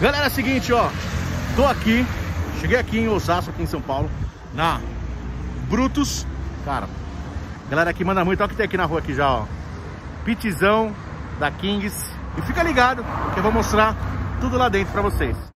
Galera, é o seguinte, ó. Tô aqui, cheguei aqui em Osasco, aqui em São Paulo, na Brutus. Cara, galera aqui manda muito. Olha o que tem aqui na rua aqui já, ó. Pitzão da Kings. E fica ligado que eu vou mostrar tudo lá dentro pra vocês.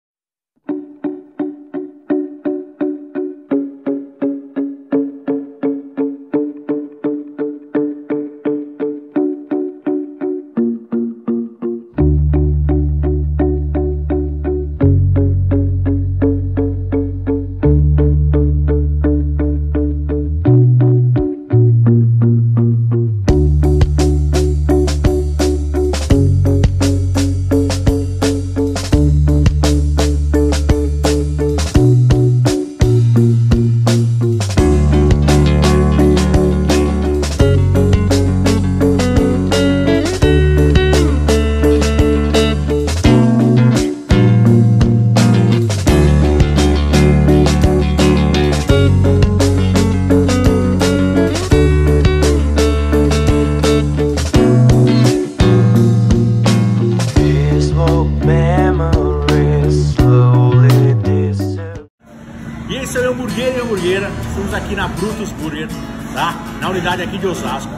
Estamos aqui na Brutus Burger, tá? Na unidade aqui de Osasco.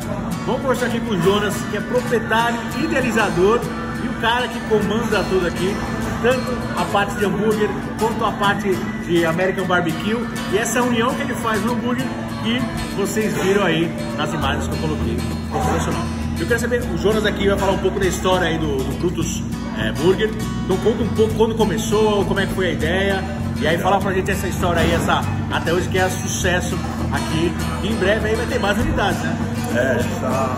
Vamos conversar aqui com o Jonas, que é proprietário, idealizador e o cara que comanda tudo aqui. Tanto a parte de hambúrguer quanto a parte de American Barbecue. E essa união que ele faz no hambúrguer que vocês viram aí nas imagens que eu coloquei. Sensacional. Eu quero saber, o Jonas aqui vai falar um pouco da história aí do, do Brutus é, Burger. Então conta um pouco quando começou, como é que foi a ideia. E aí fala pra gente essa história aí, essa, até hoje que é sucesso aqui. E em breve aí vai ter mais unidades, né? É, está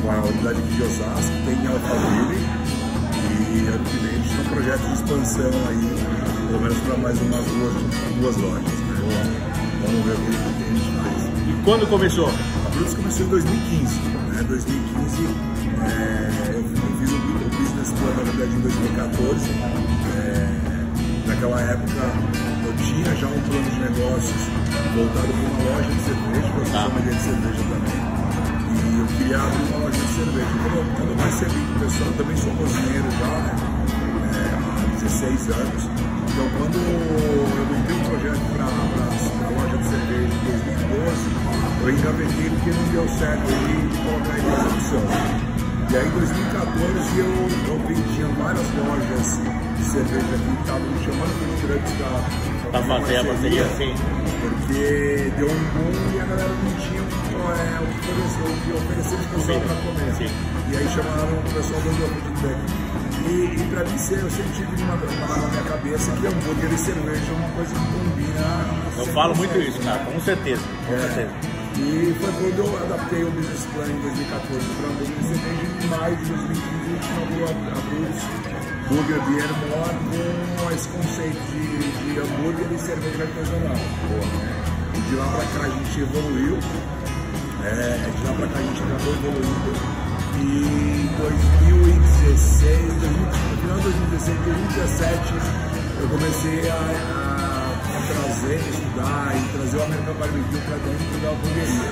com a unidade aqui de Osasco, tem Alphaville e ano que vem a gente tem um projeto de expansão aí, pelo menos para mais umas duas, duas lojas. Né? Vamos ver o que a gente faz. E quando começou? A Brutus começou em 2015. Né? 2015 é, eu fiz o business plan, na verdade, em 2014. Época eu tinha já um plano de negócios voltado para uma loja de cerveja, porque eu sou sommelier de cerveja também. E eu queria abrir uma loja de cerveja. Quando eu, quando eu percebi que o pessoal eu também sou cozinheiro já, né? É, há 16 anos. Então quando eu montei um projeto para a loja de cerveja em 2012, eu engavetei porque não deu certo aí de colocar em execução. E aí em 2014 eu, eu tinha várias lojas de cerveja aqui que estavam me chamando para os grandes da Pra fazer a parceria assim. Porque deu um boom e a galera não tinha é, o que oferecer, o que oferecer pro pessoal para comer. Sim. E aí chamaram o pessoal dando feedback. E, e para mim eu sempre tive uma, uma na minha cabeça que hambúrguer e cerveja é uma coisa que combina. Eu falo muito isso, cara, com certeza. Com É. certeza. E foi quando eu adaptei o business plan em 2014 para hambúrguer e cerveja. Em maio de 2015 a gente Burger Beer More com esse conceito de, de hambúrguer e cerveja artesanal. E de lá para cá a gente evoluiu. É, de lá para cá a gente acabou evoluindo. E em 2016, eu comecei a, a- a trazer, estudar e trazer o American Barbecue para dentro da hamburgueria.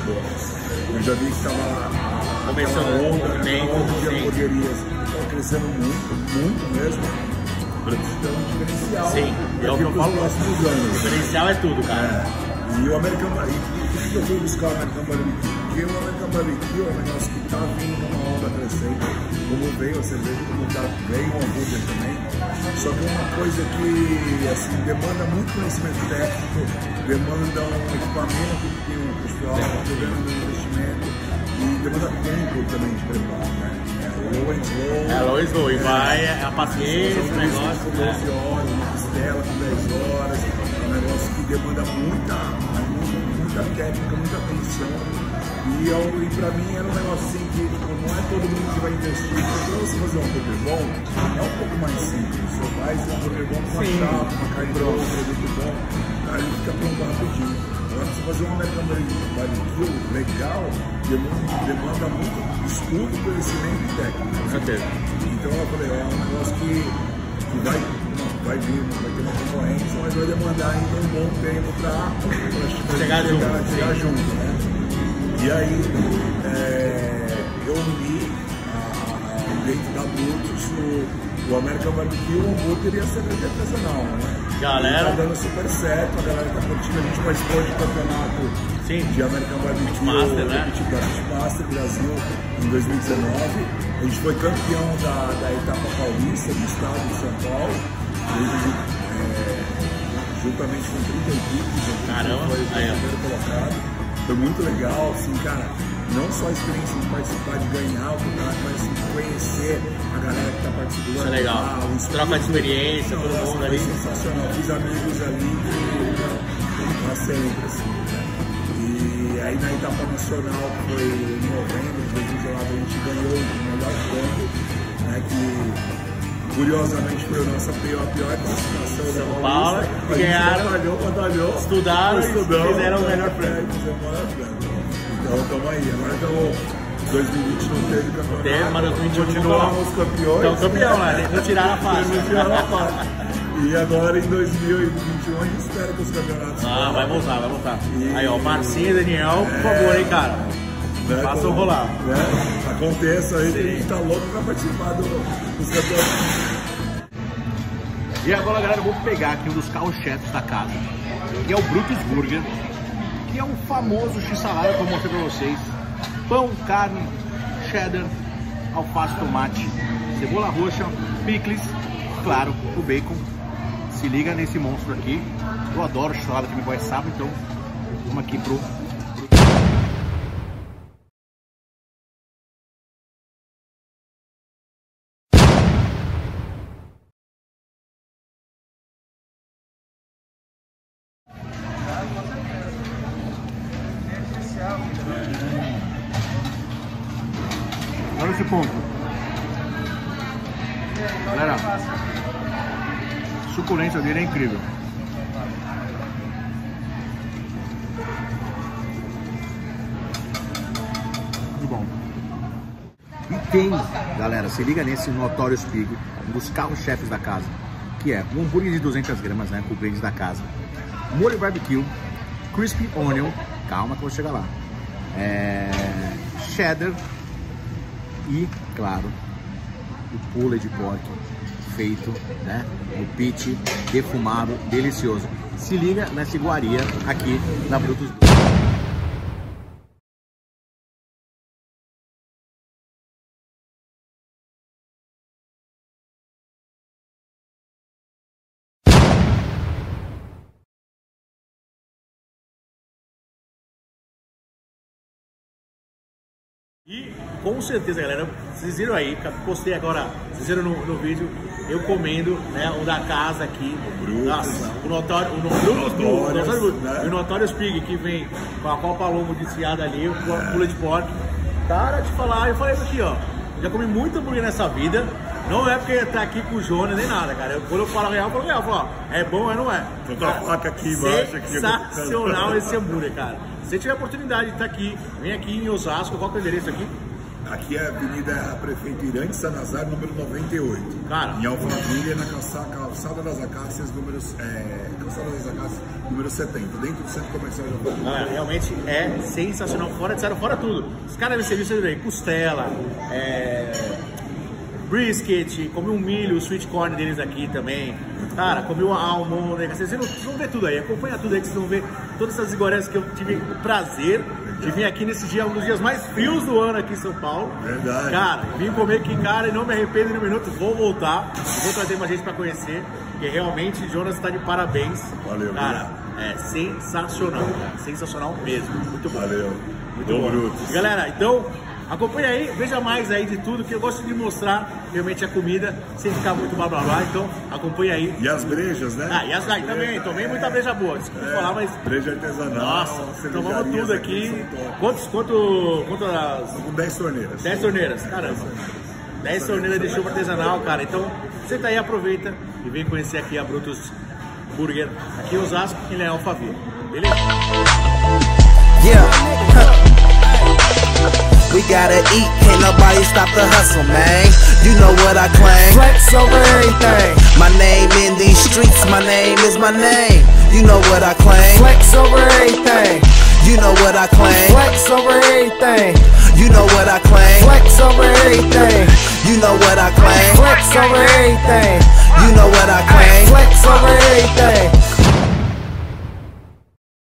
Eu já vi que estava Começando onda, aquela onda de hamburguerias estão crescendo muito, muito mesmo. Então, diferencial. Sim, é o que eu daqui pros falo. próximos O anos. diferencial é tudo, cara. É. E o American Barbecue, por que eu fui buscar o American Barbecue? Porque o American Barbecue é um negócio que está vindo numa onda crescente, como veio a cerveja, como tá, veio o hambúrguer também. Só que é uma coisa que assim, demanda muito conhecimento técnico, demanda um equipamento que tem um pessoal, demanda um investimento e demanda tempo também de preparo, né? É low and slow. É e vai é a paciência, o negócio. por 12 né? horas, uma costela com 10 horas, é um negócio que demanda muita, muita, muita técnica, muita atenção. E, eu, e pra mim era um negócio assim que tipo, não é todo mundo que vai investir. Porque pra você fazer um hambúrguer bom, é um pouco mais simples. Você faz um hambúrguer bom com uma Sim. chapa, uma carne bom, um produto bom, aí fica pronto rapidinho. Agora, você fazer um American Barbecue legal, demanda, demanda muito estudo, conhecimento e técnica. Com certeza. Então eu falei, é um negócio que, que vai, vai vir, vai ter uma concorrência, mas vai demandar ainda um bom tempo para Chegar junto, chegar junto, né? E aí é, eu uni a- a- dentro da Brutus o, o American Barbecue, o hambúrguer e a cerveja artesanal, né? Galera. E tá dando super certo, a galera tá curtindo, a gente participou de campeonato Sim. de American Barbecue, Master, né? Da Pitmaster Brasil em 2019. A gente foi campeão da, da etapa paulista do estado de São Paulo, desde, é, juntamente com 30 equipes, a gente Caramba, foi o primeiro colocado. Foi muito legal, assim, cara, não só a experiência de participar, de ganhar o campeonato, mas assim, conhecer a galera que tá participando. Isso é legal. lá, o. Troca de experiência, todo Nossa, mundo foi ali. sensacional. Fiz amigos ali que pra sempre, assim, né? E aí na etapa nacional, que foi em novembro de 2019, curiosamente foi a nossa pior, pior classificação São. Paulo, A ganharam, batalhou, batalhou. estudaram, estudamos, fizeram o melhor prêmio. Então estamos aí. Agora estamos. 2020 não teve campeonato. Teve, mas 2021 continuamos campeões. Então, campeão, né? Não tiraram a. Não tiraram a fase. E agora em 2021 a gente espera que os campeonatos. Ah, vai voltar, vai voltar. E- Aí, ó, Marcinho e Daniel, por favor, hein, cara. Né, Façam como- rolar. Né, aconteça aí que a Sim. gente tá louco pra participar do- dos campeonatos. E agora, galera, eu vou pegar aqui um dos carros-chefes da casa, que é o Brutus Burger, que é um famoso x-salada que eu mostrei pra vocês. Pão, carne, cheddar, alface, tomate, cebola roxa, picles, claro, o bacon. Se liga nesse monstro aqui. Eu adoro x-salada, que me conhece sabe, então vamos aqui pro... esse ponto. Galera, a suculência dele é incrível. Muito bom. E tem, galera, se liga nesse Notorious Pig, um dos carros-chefes da casa, que é um hambúrguer de 200 gramas, né, com blends da casa, molho barbecue, crispy onion, calma que eu vou chegar lá, é, cheddar e, claro, o pulled pork feito, né, no pit, defumado, delicioso. Se liga nessa iguaria aqui na Brutus. E com certeza, galera, vocês viram aí, postei agora, vocês viram no, no vídeo, eu comendo, né, o da casa aqui. Brutus. Nossa, o notório, o no, Brutus Blue, o né? o Pig que vem com a copa longo desfiada ali, o pula de porco. Cara, te falar, eu falei isso aqui, ó, já comi muito hambúrguer nessa vida, não é porque tá aqui com o Jonas nem nada, cara. Eu, quando eu falo real, eu falo real, eu falo, ó, é bom, mas não é. Tô a faca aqui embaixo. aqui. Sensacional esse hambúrguer, cara. Se tiver a oportunidade de estar aqui, vem aqui em Osasco, qual que é o endereço aqui? Aqui é a Avenida Prefeito Irante Sanazar, número 98. Cara. Em Alphaville, na calçada, calçada das Acácias, número, é, calçada das Acácias, número 70, dentro do Centro Comercial de Alphaville. Galera, realmente é sensacional. Fora de sério, fora tudo. Os caras devem ser vistos aí, costela, é, brisket, comi um milho, o sweet corn deles aqui também. Cara, comi uma almôndega. Vocês vão, vocês vão ver tudo aí. Acompanha tudo aí que vocês vão ver todas essas iguarias que eu tive o prazer de vir aqui nesse dia, um dos dias mais frios do ano aqui em São Paulo. Verdade. Cara, vim comer aqui, cara, e não me arrependo um minuto. Vou voltar. Vou trazer mais gente pra conhecer. Porque realmente, Jonas está de parabéns. Valeu, Cara, é sensacional, cara. Sensacional mesmo. Muito bom. Valeu. Muito Bom, bom. Brutus. Galera, então acompanha aí, veja mais aí de tudo, que eu gosto de mostrar realmente a comida, sem ficar muito blá blá blá. Então acompanha aí. E as brejas, né? Ah, e as aí também, tomei muita breja boa, desculpa É, falar, mas. Breja artesanal. Nossa, tomamos tudo aqui. top. Quantos, quanto, quantas? Com 10 torneiras. 10 torneiras, caramba. 10 torneiras de chuva artesanal, cara. Então, você tá aí, aproveita e vem conhecer aqui a Brutus Burger, aqui em Osasco, em Leão Alphaville. Beleza? Yeah. We gotta eat, can't nobody stop the hustle, man. You know what I claim. Flex over everything. My name in these streets, my name is my name. You know what I claim. Flex over everything. You know what I claim. Flex over everything. You know what I claim. Flex over everything. You know what I claim. Flex over everything. You know what I claim. Flex over everything.